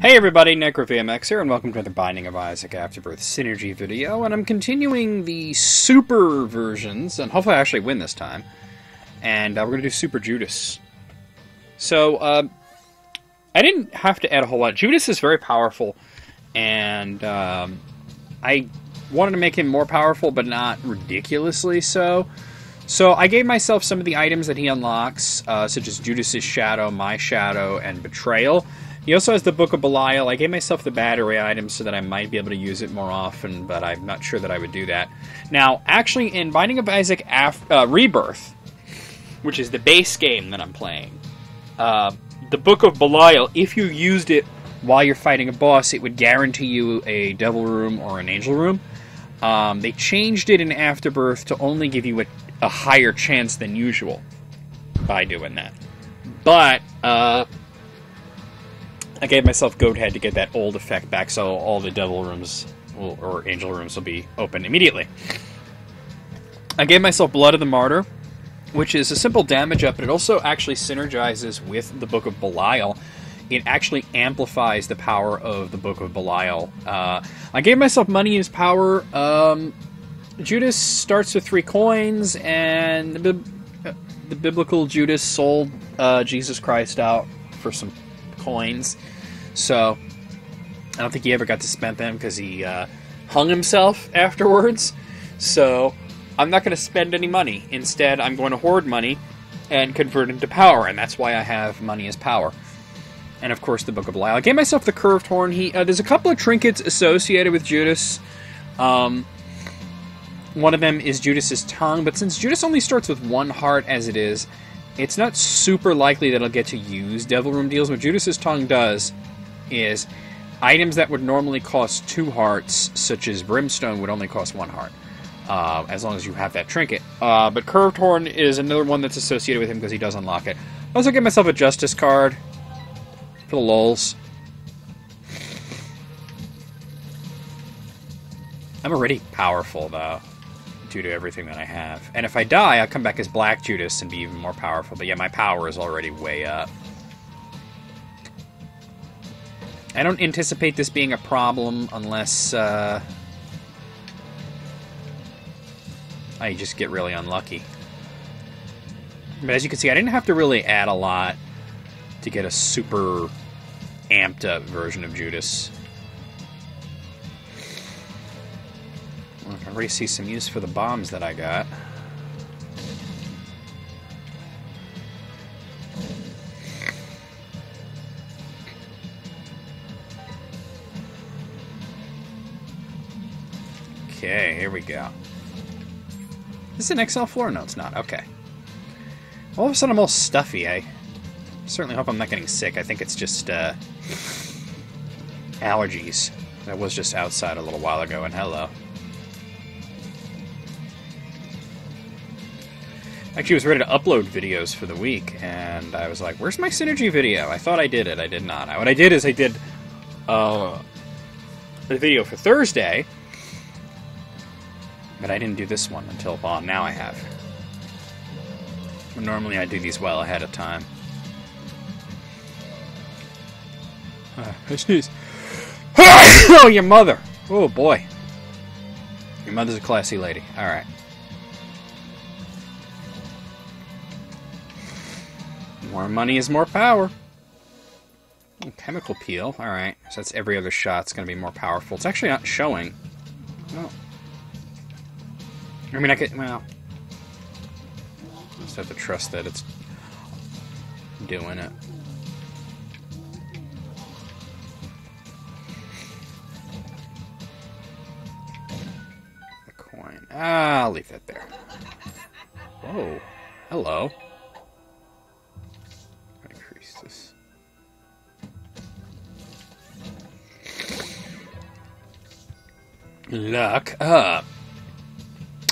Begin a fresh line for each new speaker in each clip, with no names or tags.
Hey everybody, NecroVMX here, and welcome to the Binding of Isaac Afterbirth Synergy video, and I'm continuing the Super versions, and hopefully I actually win this time, and uh, we're going to do Super Judas. So, uh, I didn't have to add a whole lot. Judas is very powerful, and um, I wanted to make him more powerful, but not ridiculously so. So I gave myself some of the items that he unlocks, uh, such as Judas's Shadow, My Shadow, and Betrayal. He also has the Book of Belial. I gave myself the battery item so that I might be able to use it more often, but I'm not sure that I would do that. Now, actually, in Binding of Isaac Af- uh, Rebirth, which is the base game that I'm playing, uh, the Book of Belial, if you used it while you're fighting a boss, it would guarantee you a Devil Room or an Angel Room. Um, they changed it in Afterbirth to only give you a, a higher chance than usual by doing that. But, uh, I gave myself goat head to get that old effect back, so all the devil rooms will, or angel rooms will be open immediately. I gave myself blood of the martyr, which is a simple damage up, but it also actually synergizes with the book of Belial. It actually amplifies the power of the book of Belial. Uh, I gave myself money as power. Um, Judas starts with three coins, and the, the biblical Judas sold uh, Jesus Christ out for some coins. So I don't think he ever got to spend them because he uh, hung himself afterwards. So I'm not going to spend any money. Instead, I'm going to hoard money and convert it into power, and that's why I have money as power. And of course, the Book of Belial. I gave myself the curved horn. He uh, there's a couple of trinkets associated with Judas. Um, one of them is Judas's tongue, but since Judas only starts with one heart as it is, it's not super likely that I'll get to use Devil Room deals. What Judas's tongue does is items that would normally cost two hearts, such as Brimstone, would only cost one heart. Uh, as long as you have that trinket. Uh, but Curved Horn is another one that's associated with him because he does unlock it. I also get myself a Justice card for the lulls. I'm already powerful, though, due to everything that I have. And if I die, I'll come back as Black Judas and be even more powerful. But yeah, my power is already way up. I don't anticipate this being a problem unless uh, I just get really unlucky. But as you can see, I didn't have to really add a lot to get a super amped up version of Judas. I already see some use for the bombs that I got. Okay, here we go. This Is an XL floor? No, it's not. Okay. All of a sudden, I'm all stuffy. I certainly hope I'm not getting sick. I think it's just uh, allergies. I was just outside a little while ago, and hello. Actually, was ready to upload videos for the week, and I was like, "Where's my synergy video?" I thought I did it. I did not. What I did is I did uh, the video for Thursday, but I didn't do this one until, well, now I have. Normally I do these well ahead of time. Uh, oh, your mother! Oh, boy. Your mother's a classy lady. Alright. More money is more power. Chemical peel. Alright. So that's every other shot's going to be more powerful. It's actually not showing. Oh. I mean, I could, well, just have to trust that it's doing it. A coin. Ah, I'll leave that there. Whoa. Hello. Luck up.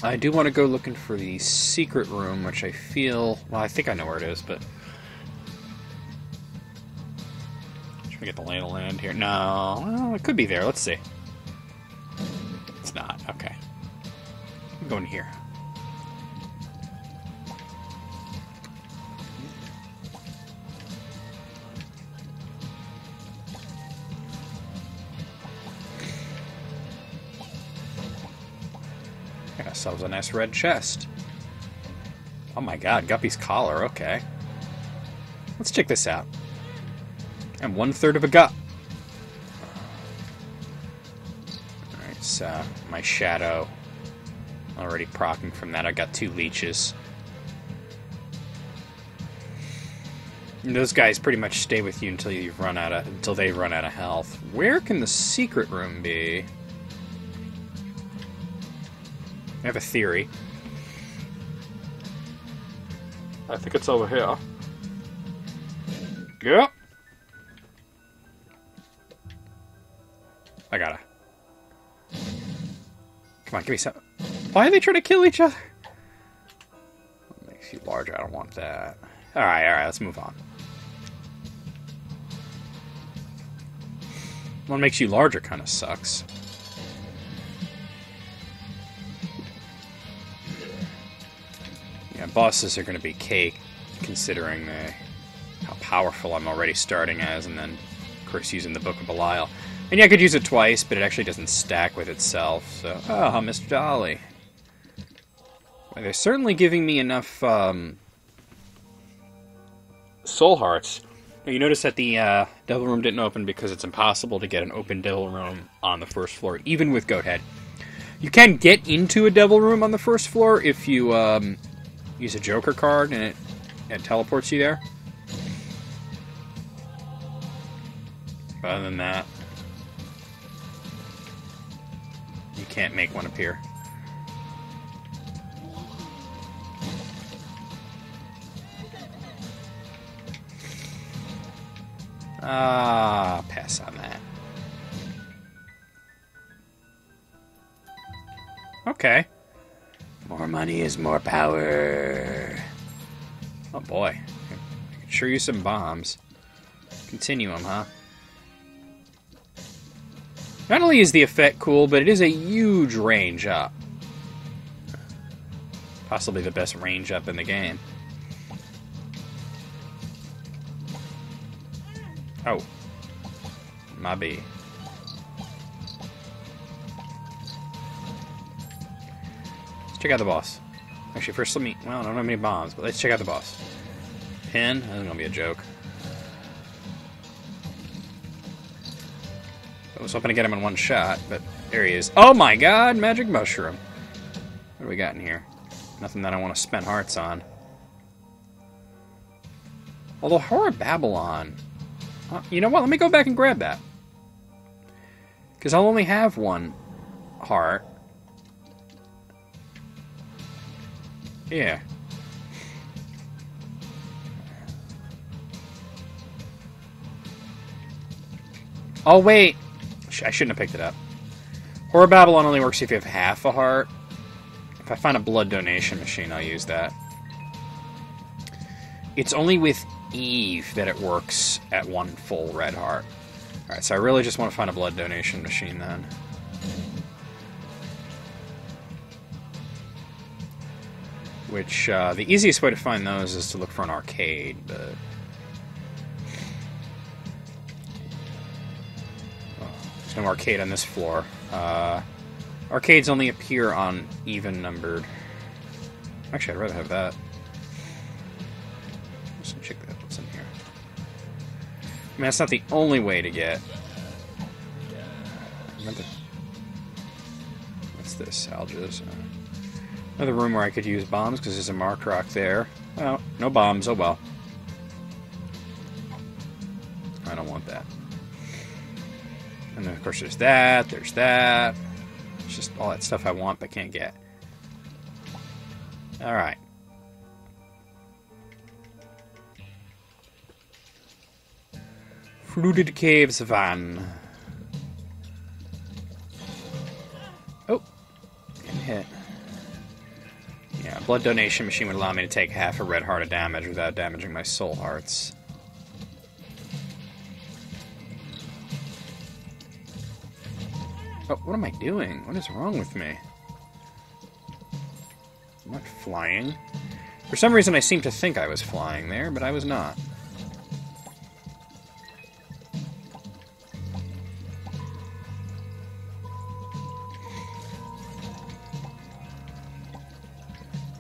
I do want to go looking for the secret room, which I feel. Well, I think I know where it is, but. Trying to get the lay of land here. No, well, it could be there. Let's see. It's not. Okay. I'm going here. Ourselves a nice red chest. Oh my god, Guppy's collar, okay. Let's check this out. I'm one third of a gup. Alright, so my shadow. Already procking from that. I got two leeches. And those guys pretty much stay with you until you've run out of until they run out of health. Where can the secret room be? I have a theory. I think it's over here. Yep. I gotta. Come on, give me some. Why are they trying to kill each other? makes you larger. I don't want that. Alright, alright, let's move on. What makes you larger kind of sucks. Yeah, bosses are going to be cake, considering the, how powerful I'm already starting as, and then, of course, using the Book of Belial. And yeah, I could use it twice, but it actually doesn't stack with itself, so... Oh, Mr. Dolly. Well, they're certainly giving me enough, um... Soul Hearts now, you notice that the uh, Devil Room didn't open because it's impossible to get an open Devil Room on the first floor, even with Goathead. You can get into a Devil Room on the first floor if you um, use a Joker card and it, it teleports you there. But other than that, you can't make one appear. Ah, pass on that. Okay. More money is more power. Oh boy. I could sure use some bombs. Continuum, huh? Not only is the effect cool, but it is a huge range up. Possibly the best range up in the game. Oh. My. Let's check out the boss. Actually, first let me... Well, I don't have many bombs, but let's check out the boss. Pin? That's gonna be a joke. I was hoping to get him in one shot, but there he is. Oh my god, magic mushroom. What do we got in here? Nothing that I want to spend hearts on. Although Whore of Babylon uh, you know what? Let me go back and grab that. Because I'll only have one heart. Yeah. Oh, wait. I shouldn't have picked it up. Whore of Babylon only works if you have half a heart. If I find a blood donation machine, I'll use that. It's only with Eve that it works at one full red heart. Alright, so I really just want to find a blood donation machine then. Which, uh, the easiest way to find those is to look for an arcade, but... Oh, there's no arcade on this floor. Uh, arcades only appear on even numbered... Actually, I'd rather have that. Let's check that what's in here. I mean, that's not the only way to get. What's this? Algiz. Uh, another room where I could use bombs because there's a mark rock there. Well, no bombs. Oh well. I don't want that. And then, of course, there's that. There's that. It's just all that stuff I want but can't get. All right. Flooded Caves van. Oh, getting hit. Yeah, blood donation machine would allow me to take half a red heart of damage without damaging my soul hearts. Oh, what am I doing? What is wrong with me? I'm not flying. For some reason, I seem to think I was flying there, but I was not.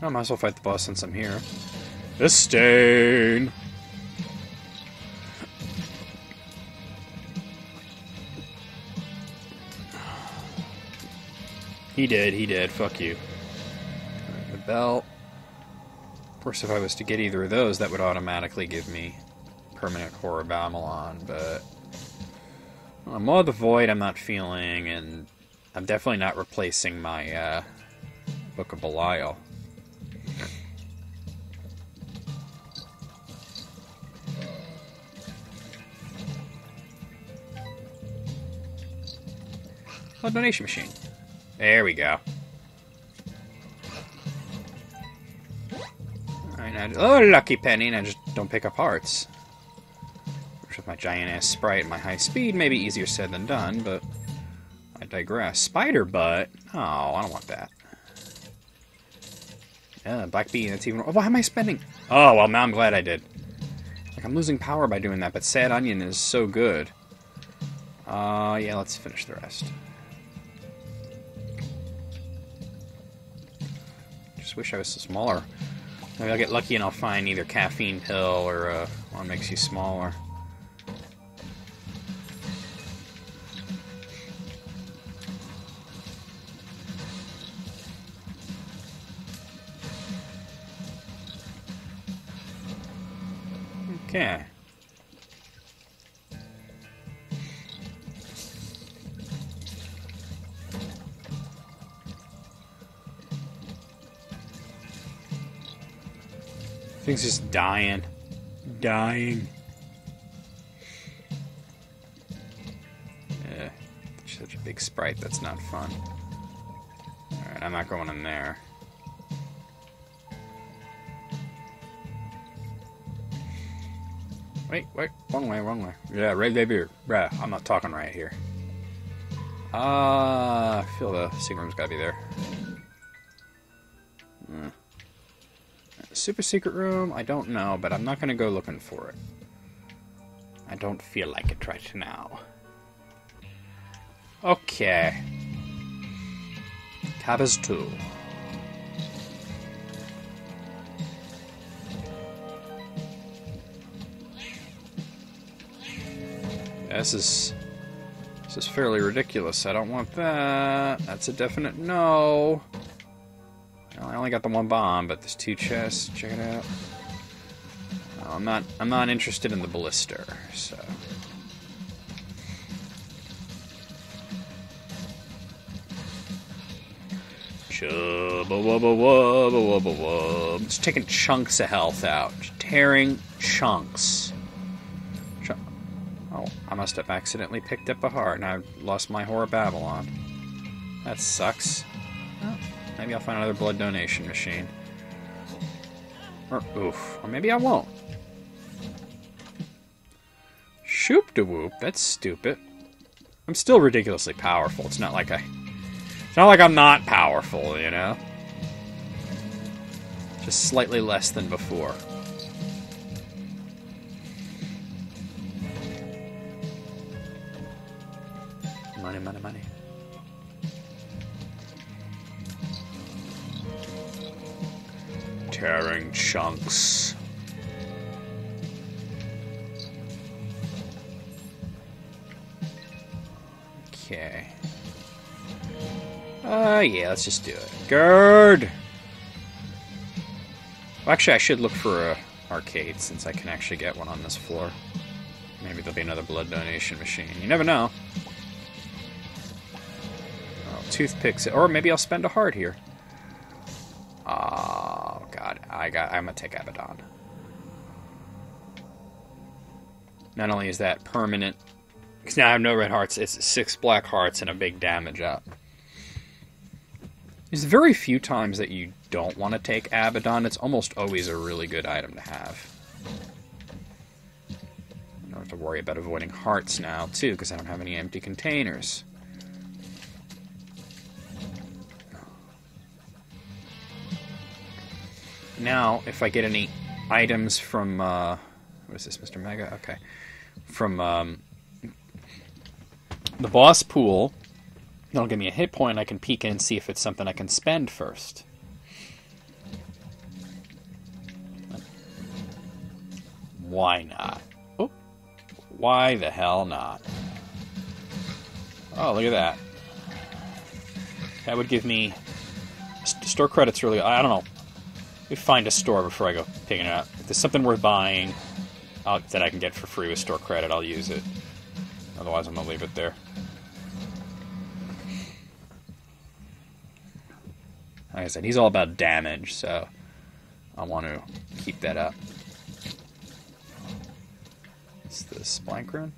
I might as well fight the boss since I'm here. This stain! He did, he did. Fuck you. The belt. Of course, if I was to get either of those, that would automatically give me permanent Whore of Babylon, but... Well, Maw of the Void I'm not feeling, and I'm definitely not replacing my uh, Book of Belial. A donation machine. There we go. Alright, now, oh, lucky penny, and I just don't pick up hearts. Which with my giant-ass sprite and my high speed may be easier said than done, but I digress. Spider butt? Oh, I don't want that. Yeah, black bean, that's even... Oh, why am I spending... Oh, well, now I'm glad I did. Like, I'm losing power by doing that, but Sad Onion is so good. Uh, yeah, let's finish the rest. Wish I was smaller. Maybe I'll get lucky and I'll find either caffeine pill or uh, one makes you smaller. Okay. Thing's just dying. Dying. Yeah. Such a big sprite, that's not fun. Alright, I'm not going in there. Wait, wait, wrong way, wrong way. Yeah, right there. Bruh, I'm not talking right here. Ah, uh, I feel the room's gotta be there. Super secret room? I don't know, but I'm not gonna go looking for it. I don't feel like it right now. Okay. Cabba's 2. This is this is fairly ridiculous. I don't want that. That's a definite no. Well, I only got the one bomb, but there's two chests. Check it out. No, I'm not. I'm not interested in the blister. So. Chubba wubba wubba wubba wub. It's taking chunks of health out. Just tearing chunks. Oh, I must have accidentally picked up a heart and I've lost my Whore of Babylon. That sucks. Well, maybe I'll find another blood donation machine. Or, oof. Or maybe I won't. Shoop de whoop. That's stupid. I'm still ridiculously powerful. It's not like I. It's not like I'm not powerful, you know? Just slightly less than before. Money, money, money. Tearing chunks. Okay. Uh, yeah, let's just do it. Gerd! Actually, I should look for a arcade since I can actually get one on this floor. Maybe there'll be another blood donation machine. You never know. Oh, toothpicks. Or maybe I'll spend a heart here. I got, I'm to take Abaddon. Not only is that permanent, because now I have no red hearts, it's six black hearts and a big damage up. There's very few times that you don't want to take Abaddon. It's almost always a really good item to have. I don't have to worry about avoiding hearts now, too, because I don't have any empty containers. now if I get any items from uh, what is this, Mr. Mega? Okay, from um, the boss pool, that'll give me a hit point. I can peek in and see if it's something I can spend first. Why not? Oh, why the hell not? Oh, look at that. That would give me store credits. Really, I don't know. Me find a store before I go picking it up. If there's something worth buying I'll, that I can get for free with store credit, I'll use it. Otherwise, I'm gonna leave it there. Like I said, he's all about damage, so I want to keep that up. It's the Splank rune.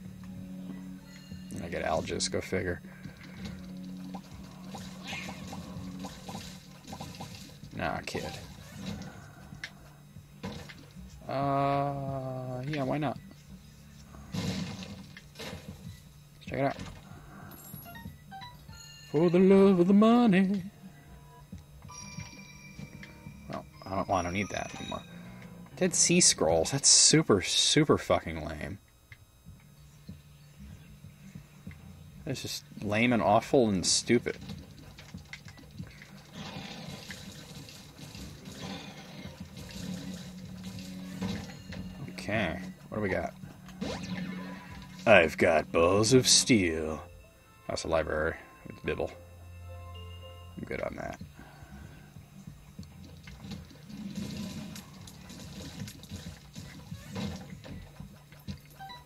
And I get Algiz, go figure. Nah, kid. Uh, yeah, why not? Let's check it out. For the love of the money. Well, I don't, well, I don't need that anymore. Dead Sea Scrolls. That's super, super fucking lame. It's just lame and awful and stupid. Okay, what do we got? I've got balls of steel. That's a library with Bibble. I'm good on that.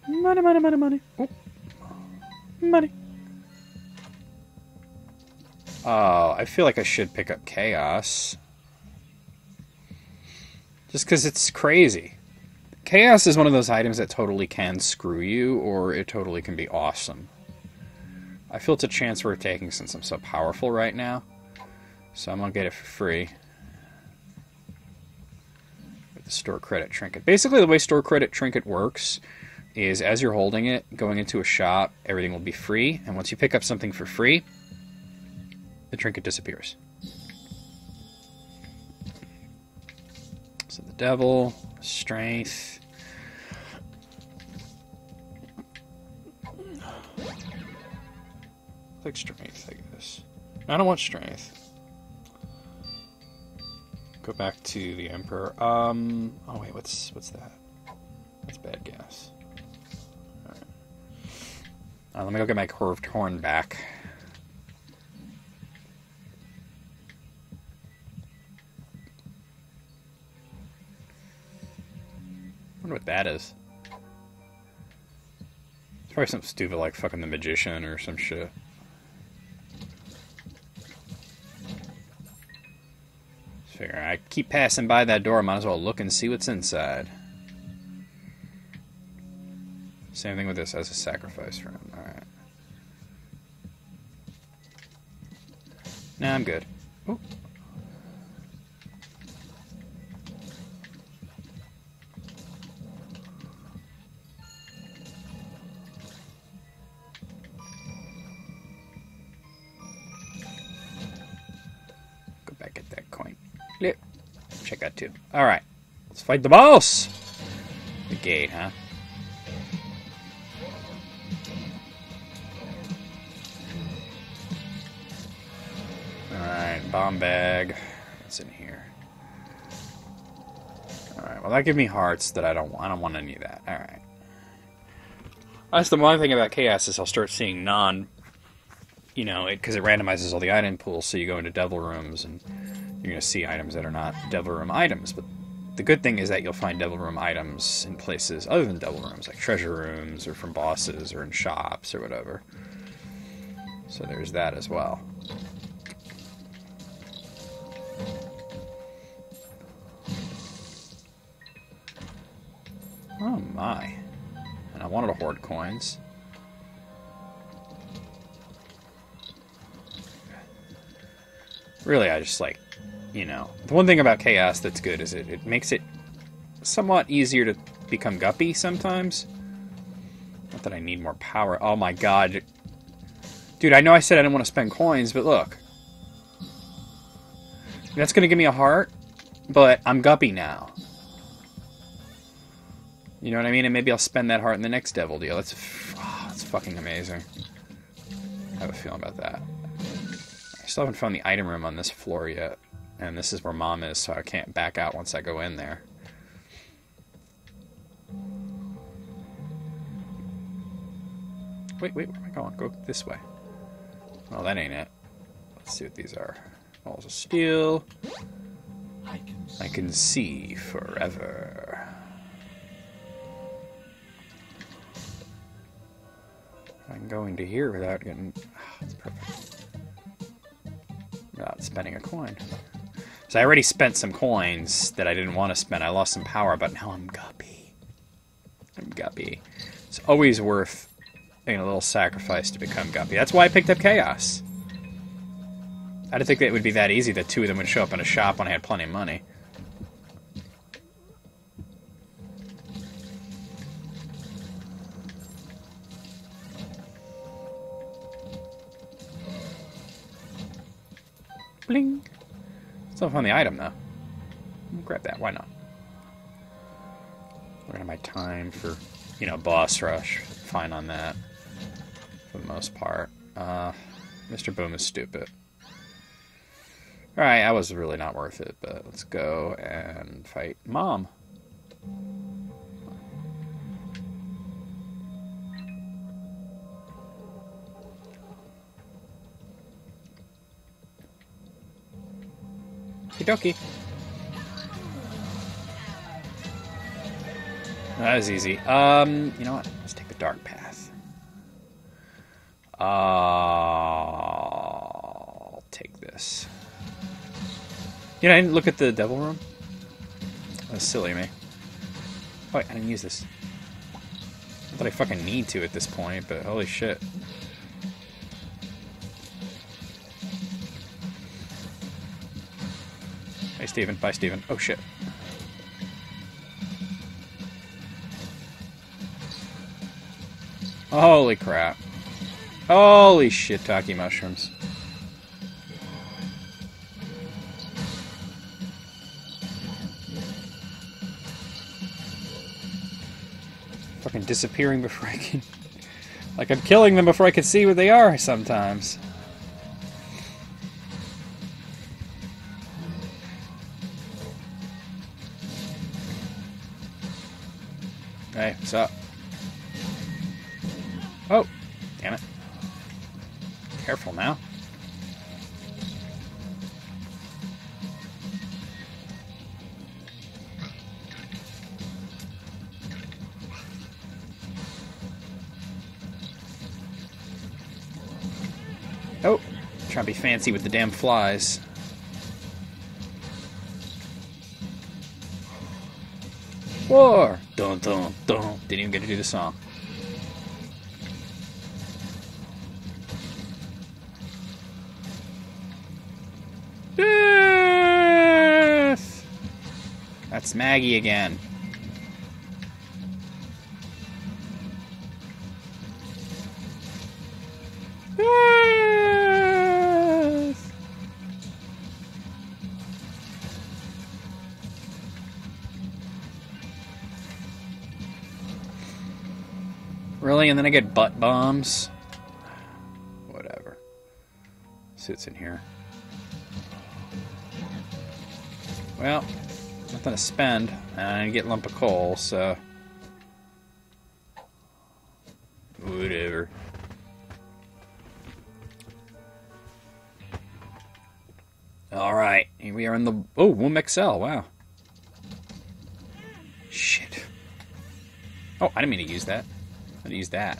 Money, money, money, money. Oh. Money. Oh, I feel like I should pick up Chaos. Just because it's crazy. Chaos is one of those items that totally can screw you, or it totally can be awesome. I feel it's a chance worth taking since I'm so powerful right now. So I'm going to get it for free. With the store credit trinket. Basically, the way store credit trinket works is as you're holding it, going into a shop, everything will be free, and once you pick up something for free, the trinket disappears. So the devil, strength. Like strength, I guess. I don't want strength. Go back to the emperor. Um. Oh wait, what's what's that? That's bad gas. Uh, let me go get my curved horn back. Wonder what that is. It's probably something stupid like fucking the magician or some shit. Figure I keep passing by that door, might as well look and see what's inside. Same thing with this as a sacrifice room. Alright. Nah, I'm good. Check that too. Alright. Let's fight the boss! The gate, huh? Alright, bomb bag. What's in here? Alright, well that gives me hearts that I don't want. I don't want any of that. Alright. That's the one thing about Chaos is I'll start seeing non, you know, because it, it, randomizes all the item pools, so you go into Devil Rooms and you're going to see items that are not Devil Room items. But the good thing is that you'll find Devil Room items in places other than Devil Rooms, like treasure rooms or from bosses or in shops or whatever. So there's that as well. Oh my. And I wanted to hoard coins. Really, I just like, you know, the one thing about Chaos that's good is it, it makes it somewhat easier to become guppy sometimes. Not that I need more power. Oh my god. Dude, I know I said I didn't want to spend coins, but look. That's going to give me a heart, but I'm guppy now. You know what I mean? And maybe I'll spend that heart in the next devil deal. That's, oh, that's fucking amazing. I have a feeling about that. I still haven't found the item room on this floor yet and this is where mom is, so I can't back out once I go in there. Wait, wait, where am I going? Go this way. Well, that ain't it. Let's see what these are. Balls of steel.
I can see,
I can see forever. I'm going to here without getting... Ah, oh, that's perfect. Without spending a coin. So I already spent some coins that I didn't want to spend. I lost some power, but now I'm guppy. I'm guppy. It's always worth making a little sacrifice to become guppy. That's why I picked up chaos. I didn't think that it would be that easy that two of them would show up in a shop when I had plenty of money. Bling. Still found the item though. Grab that. Why not? Looking at my time for, you know, boss rush. Fine on that. For the most part. Uh, Mr. Boom is stupid. Alright, that was really not worth it, but let's go and fight Mom. Okie dokie. That was easy. Um, you know what? Let's take the dark path. Uh, I'll take this. You know, I didn't look at the devil room. That was silly me. Oh, wait, I didn't use this. Not that I fucking need to at this point, but holy shit. Steven. Bye, Steven. Oh, shit. Holy crap. Holy shit, Taki mushrooms. Fucking disappearing before I can. Like I'm killing them before I can see where they are sometimes. Hey, what's up? Oh, damn it. Careful now. Oh, trying to be fancy with the damn flies. War! Dun dun dun. Didn't even get to do the song. Death! That's Maggie again. And then I get butt bombs? Whatever. What's in here. Well, nothing to spend, and I get lump of coal, so. Whatever. Alright, here we are in the. Oh, Womb XL, wow. Shit. Oh, I didn't mean to use that. I use that.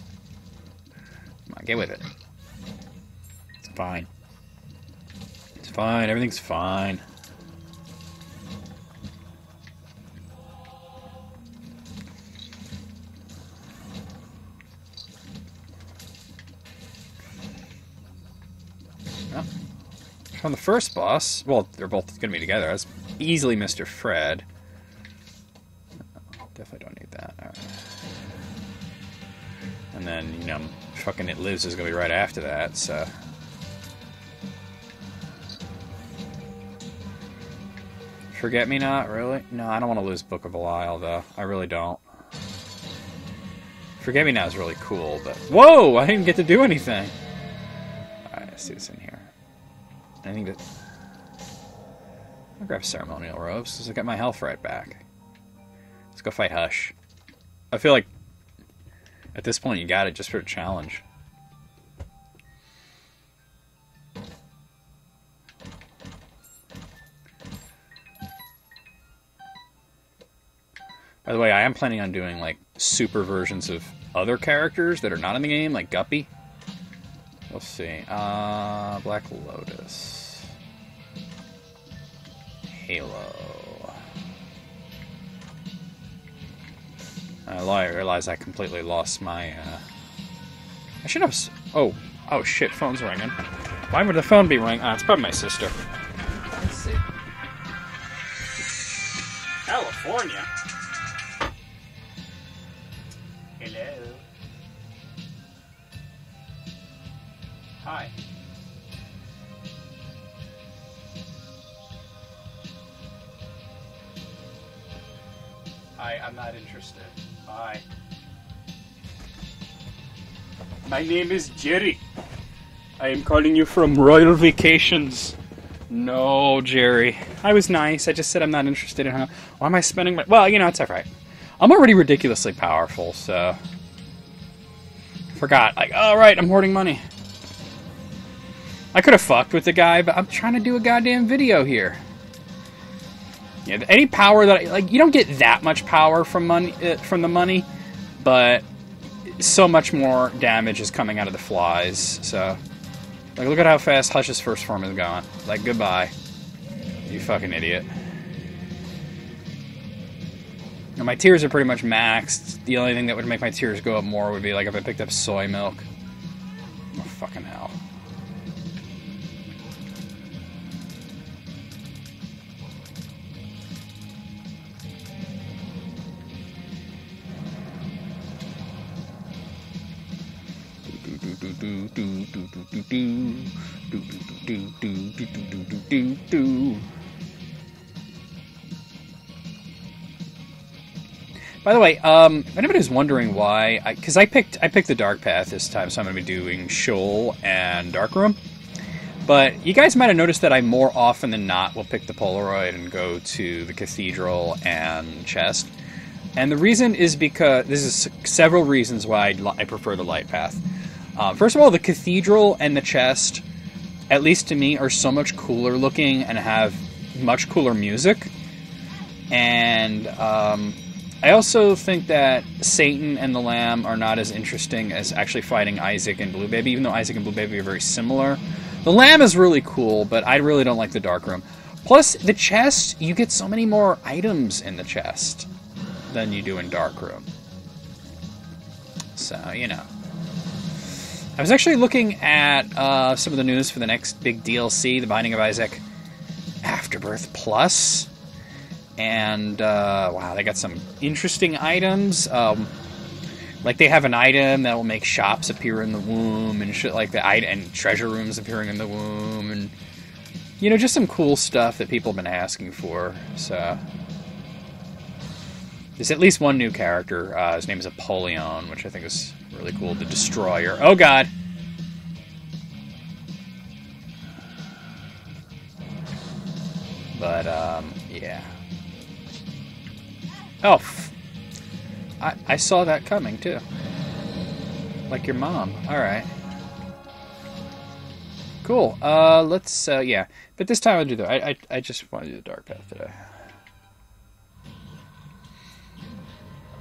Come on, get with it. It's fine. It's fine, everything's fine. From the first boss, well, they're both going to be together. That's easily Mr. Fred. Definitely don't need that. All right. And then, you know, fucking It Lives is going to be right after that, so. Forget Me Not, really? No, I don't want to lose Book of a Belial, though. I really don't. Forget Me Not is really cool, but. Whoa! I didn't get to do anything! Alright, let's see what's in here. I Anything to. I'll grab ceremonial robes, because I got my health right back. Let's go fight Hush. I feel like At this point, you got it just for a challenge. By the way, I am planning on doing like super versions of other characters that are not in the game, like Guppy. We'll see. Uh, Black Lotus. Halo. I realize I completely lost my. Uh... I should have. Oh, oh shit! Phone's ringing. Why would the phone be ringing? Ah, it's probably my sister. Let's see. California. Name is Jerry. I am calling you from Royal Vacations. No, Jerry. I was nice. I just said I'm not interested in how. Why am I spending my. Well, you know, it's alright. I'm already ridiculously powerful, so. Forgot. Like, oh, right, I'm hoarding money. I could have fucked with the guy, but I'm trying to do a goddamn video here. Yeah, any power that I, like you don't get that much power from money uh, from the money, but so much more damage is coming out of the flies. So, like, look at how fast Hush's first form is gone. Like, goodbye, you fucking idiot. Now, my tears are pretty much maxed. The only thing that would make my tears go up more would be like if I picked up soy milk. Oh, fucking hell. By the way, um, if anybody's wondering why, because I, I, picked I picked the dark path this time, so I'm going to be doing Sheol and Darkroom. But you guys might have noticed that I more often than not will pick the Polaroid and go to the Cathedral and Chest. And the reason is because this is several reasons why I, I prefer the light path. Uh, first of all, the cathedral and the chest, at least to me, are so much cooler looking and have much cooler music. And um, I also think that Satan and the Lamb are not as interesting as actually fighting Isaac and Blue Baby, even though Isaac and Blue Baby are very similar. The Lamb is really cool, but I really don't like the Dark Room. Plus, the chest, you get so many more items in the chest than you do in Dark Room. So, you know. I was actually looking at uh, some of the news for the next big DLC, The Binding of Isaac Afterbirth Plus. And, uh, wow, they got some interesting items. Um, like, they have an item that will make shops appear in the womb and shit like that, and treasure rooms appearing in the womb, and, you know, just some cool stuff that people have been asking for. So, there's at least one new character. Uh, his name is Apollyon, which I think is really cool. The Destroyer. Oh god. But um, yeah. Oh, I I saw that coming too. Like your mom. All right. Cool. Uh, let's. Uh, yeah, but this time I'll do the. I I, I just want to do the dark path today.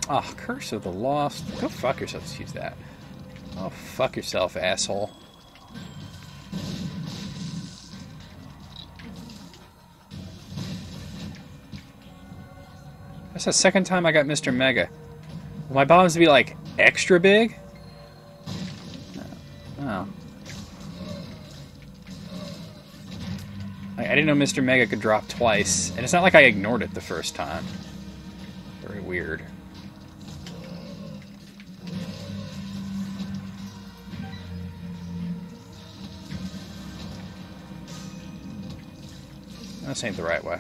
Oh, Curse of the Lost. Go fuck yourself. Let's use that. Oh, fuck yourself, asshole. That's the second time I got Mr. Mega. Will my bombs be like extra big? Oh. I didn't know Mr. Mega could drop twice, and it's not like I ignored it the first time. Very weird. This ain't the right way.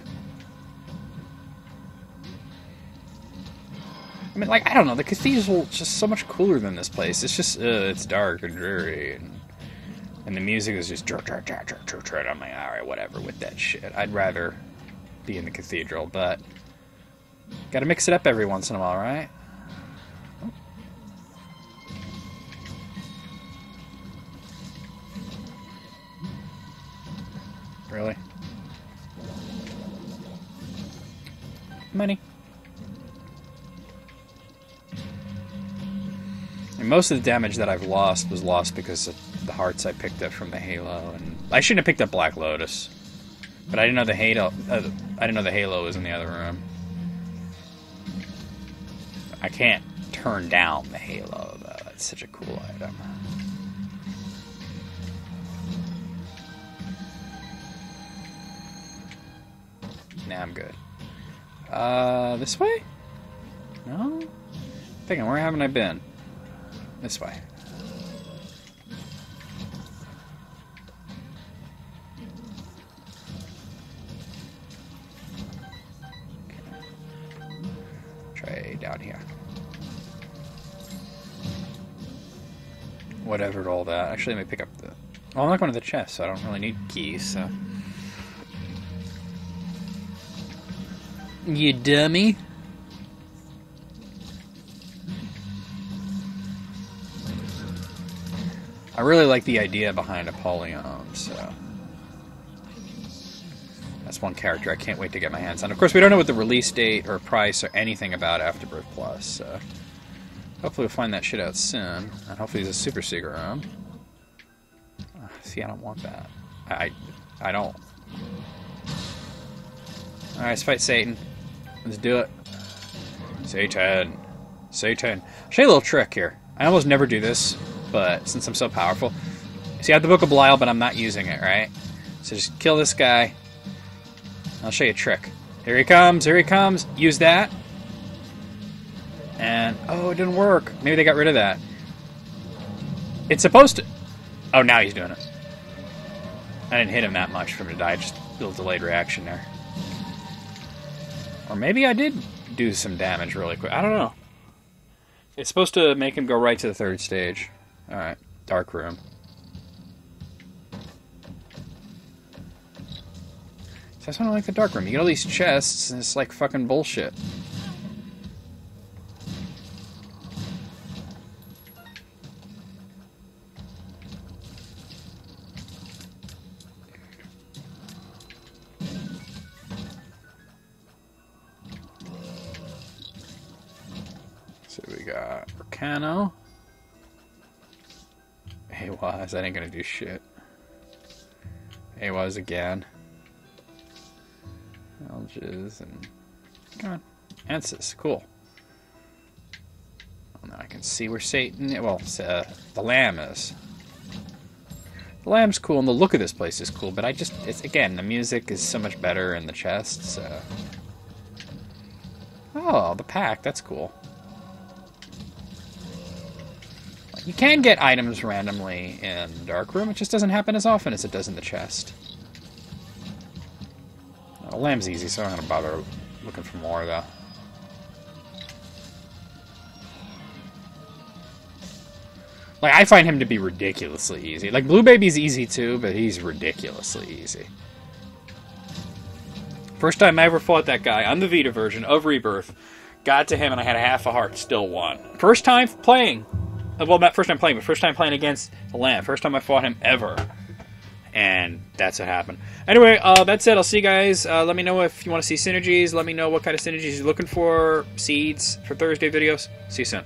I mean, like, I don't know. The cathedral just so much cooler than this place. It's just, uh, it's dark and dreary, and and the music is just. I'm like, all right, whatever with that shit. I'd rather be in the cathedral, but gotta mix it up every once in a while, right? Money. And most of the damage that I've lost was lost because of the hearts I picked up from the Halo, and I shouldn't have picked up Black Lotus, but I didn't know the Halo. Uh, I didn't know the Halo was in the other room. I can't turn down the Halo though. That's such a cool item. Nah, I'm good. Uh, this way? No? Thinking, where haven't I been? This way. Try down here. Whatever all that. Actually, let me pick up the. Well, I'm not going to the chest, so I don't really need keys, so. You dummy. I really like the idea behind Apollyon, so. That's one character I can't wait to get my hands on. Of course, we don't know what the release date or price or anything about Afterbirth Plus, so. Hopefully, we'll find that shit out soon. And hopefully, there's a Super Seeker around. Uh, see, I don't want that. I. I don't. Alright, let's fight Satan. Let's do it. Satan. Satan. I'll show you a little trick here. I almost never do this, but since I'm so powerful. See, I have the Book of Belial, but I'm not using it, right? So just kill this guy. I'll show you a trick. Here he comes, here he comes. Use that. And, oh, it didn't work. Maybe they got rid of that. It's supposed to... Oh, now he's doing it. I didn't hit him that much for him to die. Just a little delayed reaction there. Or maybe I did do some damage really quick. I don't know. It's supposed to make him go right to the third stage. Alright, dark room. So that's why I don't like the dark room. You get all these chests, and it's like fucking bullshit. Ehwaz, that ain't gonna do shit. It was again. Algiz and come on. Ansuz, cool. Well, now I can see where Satan. Well, uh, the lamb is. The lamb's cool, and the look of this place is cool. But I just, it's again, the music is so much better in the chest. So. Oh, the pack. That's cool. You can get items randomly in Dark Room, it just doesn't happen as often as it does in the chest. The lamb's easy, so I'm not gonna bother looking for more, though. Like, I find him to be ridiculously easy. Like, Blue Baby's easy too, but he's ridiculously easy. First time I ever fought that guy on the Vita version of Rebirth, got to him and I had a half a heart, still won. First time playing. Well, not first time playing, but first time playing against the Lamb. First time I fought him ever. And that's what happened. Anyway, uh, that's it. I'll see you guys. Uh, let me know if you want to see synergies. Let me know what kind of synergies you're looking for. Seeds for Thursday videos. See you soon.